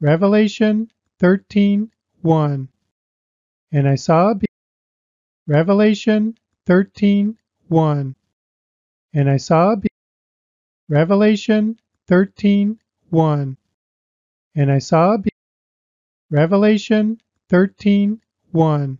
Revelation 13 1. And I saw a beast. Revelation 13 1. And I saw a beast. Revelation 13 1. And I saw a beast. Revelation 13 1.